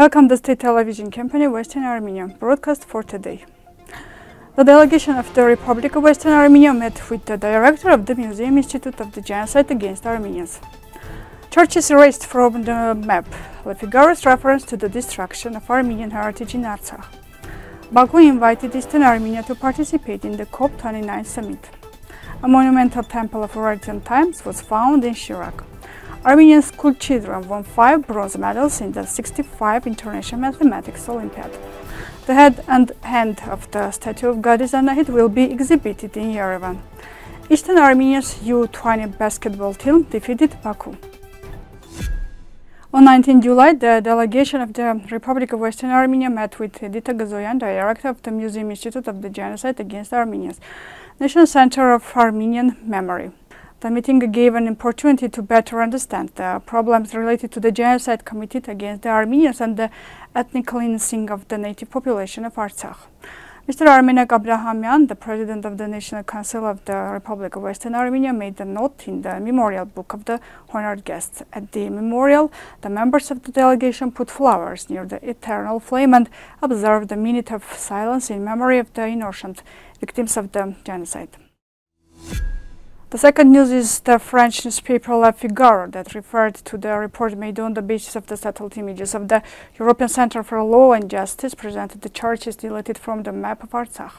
Welcome to State Television Company Western Armenia broadcast for today. The delegation of the Republic of Western Armenia met with the director of the Museum Institute of the Genocide Against Armenians. Churches erased from the map, Le Figaro's reference to the destruction of Armenian heritage in Artsakh. Baku invited Eastern Armenia to participate in the COP29 summit. A monumental temple of Urartian times was found in Shirak. Armenian school children won five bronze medals in the 65 International Mathematics Olympiad. The head and hand of the statue of Goddess Anahit will be exhibited in Yerevan. Eastern Armenia's U20 basketball team defeated Baku. On 19 July, the delegation of the Republic of Western Armenia met with Edita Gzoyan, director of the Museum Institute of the Genocide Against Armenians, National Center of Armenian Memory. The meeting gave an opportunity to better understand the problems related to the genocide committed against the Armenians and the ethnic cleansing of the native population of Artsakh. Mr. Armenak Abrahamyan, the president of the National Council of the Republic of Western Armenia, made a note in the memorial book of the honored guests. At the memorial, the members of the delegation put flowers near the eternal flame and observed a minute of silence in memory of the innocent victims of the genocide. The second news is the French newspaper Le Figaro that referred to the report made on the basis of the satellite images of the European Center for Law and Justice presented the churches deleted from the map of Artsakh.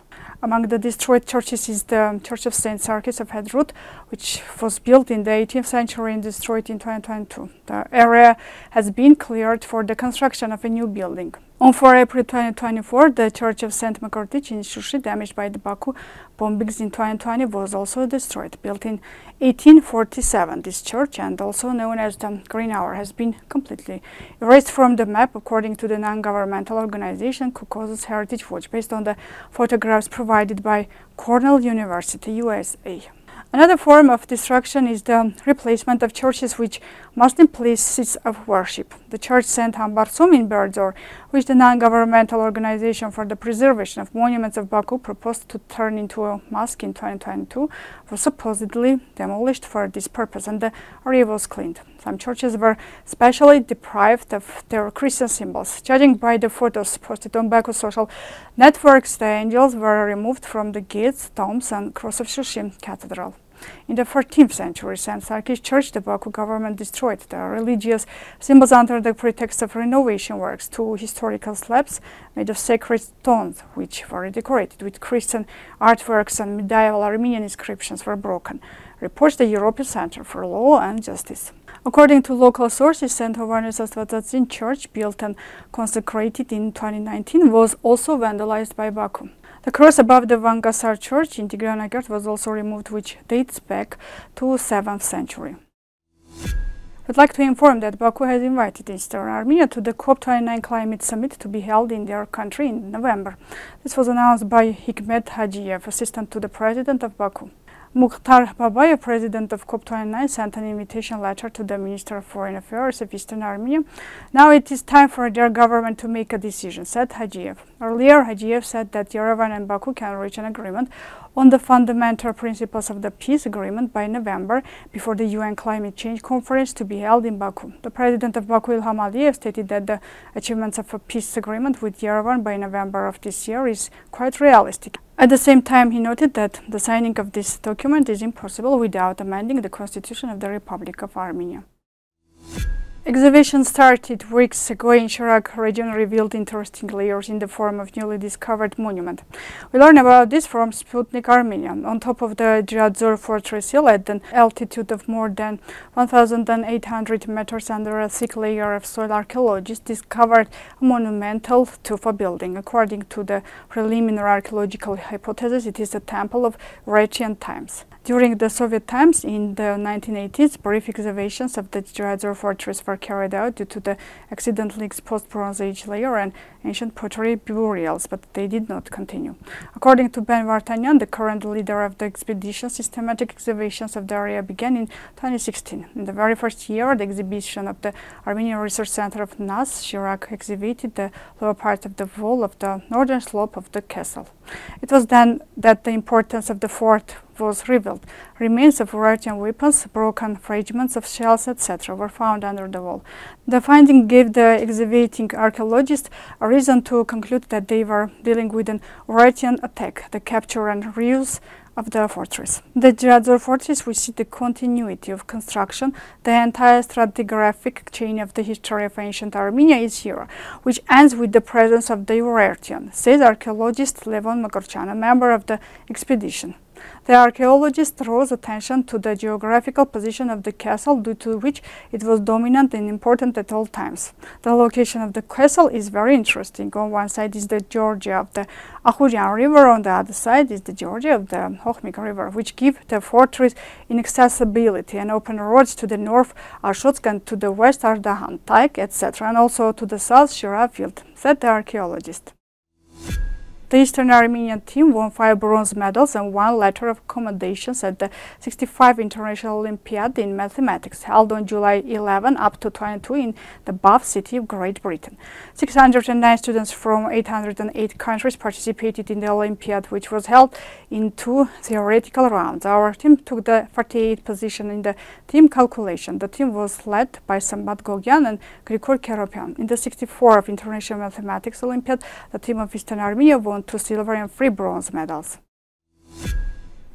Among the destroyed churches is the Church of St. Sarkis of Hadrut, which was built in the 18th century and destroyed in 2022. The area has been cleared for the construction of a new building. On 4 April 2024, the Church of St. Mkrtich in Shushi, damaged by the Baku bombings in 2020, was also destroyed. Built in 1847, this church, and also known as the Green Hour, has been completely erased from the map, according to the non-governmental organization Caucasus Heritage Watch, based on the photographs provided by Cornell University, USA. Another form of destruction is the replacement of churches which must in places of worship. The church St. In Berdzor, which the non-governmental organization for the preservation of monuments of Baku proposed to turn into a mosque in 2022, was supposedly demolished for this purpose and the area was cleaned. Some churches were specially deprived of their Christian symbols. Judging by the photos posted on Baku social networks, the angels were removed from the gates, tombs and cross of Shushim Cathedral. In the 14th century, St. Sarkis Church, the Baku government destroyed the religious symbols under the pretext of renovation works. Two historical slabs made of sacred stones, which were decorated with Christian artworks and medieval Armenian inscriptions, were broken, reports the European Center for Law and Justice. According to local sources, St. Hovhannes Astvatadzin Church, built and consecrated in 2019, was also vandalized by Baku. The cross above the Vangasar church in Tigranakert was also removed, which dates back to 7th century. We'd like to inform that Baku has invited Eastern Armenia to the COP29 climate summit to be held in their country in November. This was announced by Hikmet Hajiev, assistant to the president of Baku. Mukhtar Babayev, president of COP29, sent an invitation letter to the Minister of Foreign Affairs of Eastern Armenia. Now it is time for their government to make a decision, said Hajiev. Earlier, Hajiev said that Yerevan and Baku can reach an agreement on the fundamental principles of the peace agreement by November before the UN climate change conference to be held in Baku. The president of Baku, Ilham Aliyev, stated that the achievements of a peace agreement with Yerevan by November of this year is quite realistic. At the same time, he noted that the signing of this document is impossible without amending the constitution of the Republic of Armenia. Exhibition started weeks ago in Shirak region revealed interesting layers in the form of newly discovered monument. We learn about this from Sputnik Armenia. On top of the Jadzor fortress hill at an altitude of more than 1,800 meters under a thick layer of soil, archaeologists discovered a monumental tufa building. According to the preliminary archaeological hypothesis, it is a temple of Urartian times. During the Soviet times in the 1980s, brief excavations of the Jadzor fortress were carried out due to the accidentally exposed Bronze Age layer and ancient pottery burials, but they did not continue. According to Ben Vartanyan, the current leader of the expedition, systematic excavations of the area began in 2016. In the very first year, the exhibition of the Armenian Research Center of NAS, Shirak exhibited the lower part of the wall of the northern slope of the castle. It was then that the importance of the fort was revealed. Remains of Urartian weapons, broken fragments of shells, etc. were found under the wall. The finding gave the excavating archaeologists a reason to conclude that they were dealing with an Urartian attack, the capture and reuse of the fortress. The Jadzor fortress, we see the continuity of construction. The entire stratigraphic chain of the history of ancient Armenia is here, which ends with the presence of the Urartian, says archaeologist Levon Magorchan, a member of the expedition. The archaeologist draws attention to the geographical position of the castle due to which it was dominant and important at all times. The location of the castle is very interesting. On one side is the Georgia of the Ahurian River, on the other side is the Georgia of the Hokhmik River, which give the fortress inaccessibility and open roads to the north Arshotsk and to the west Ardahan, Taik, etc., and also to the south Shira field, said the archaeologist. The Eastern Armenian team won five bronze medals and one letter of commendations at the 65 International Olympiad in Mathematics, held on July 11 up to 22 in the Bath city of Great Britain. 609 students from 808 countries participated in the Olympiad, which was held in two theoretical rounds. Our team took the 48th position in the team calculation. The team was led by Sambat Gogyan and Grigor Keropyan. In the 64th International Mathematics Olympiad, the team of Eastern Armenia won two silver and three bronze medals.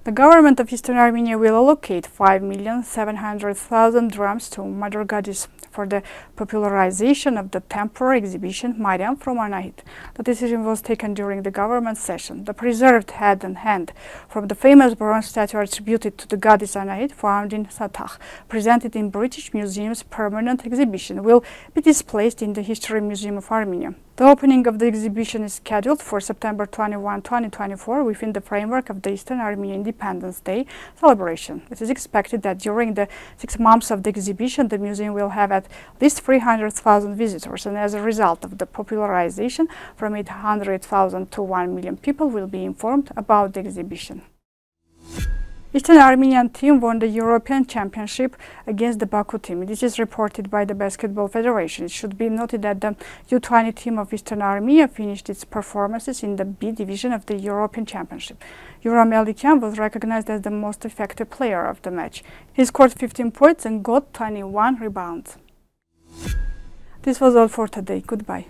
The government of Eastern Armenia will allocate 5,700,000 drams to Mother Goddess for the popularization of the temporary exhibition Mariam from Anahit. The decision was taken during the government session. The preserved head and hand from the famous bronze statue attributed to the goddess Anahit found in Satakh, presented in British Museum's permanent exhibition, will be displayed in the History Museum of Armenia. The opening of the exhibition is scheduled for September 21, 2024 within the framework of the Eastern Armenia Independence Day celebration. It is expected that during the six months of the exhibition, the museum will have at least 300,000 visitors and as a result of the popularization, from 800,000 to 1 million people will be informed about the exhibition. Eastern Armenian team won the European Championship against the Baku team. This is reported by the Basketball Federation. It should be noted that the U20 team of Eastern Armenia finished its performances in the B division of the European Championship. Yoram Elikian was recognized as the most effective player of the match. He scored 15 points and got 21 rebounds. This was all for today. Goodbye.